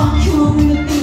want you in the